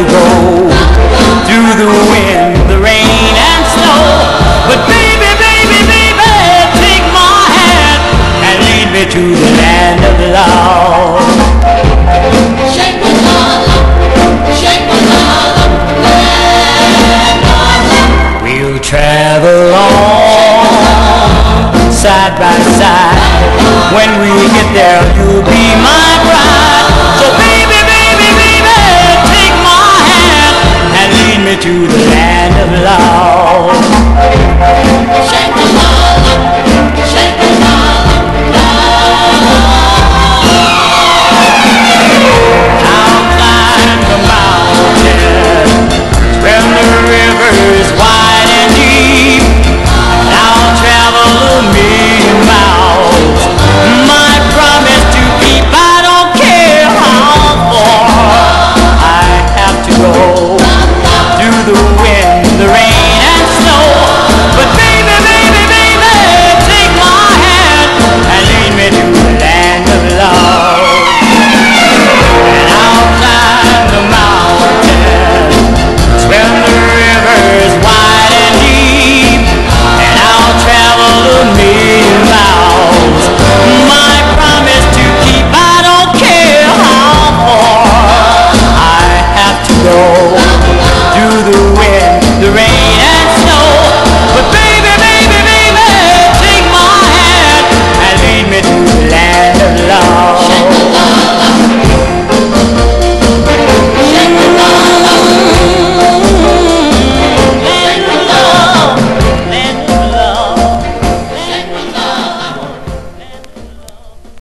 to go through the wind, the rain, and snow. But baby, baby, baby, take my hand and lead me to the land of love. Shake my love, shake my love, land of love. We'll travel on side by side. When we get there, you'll be my to the.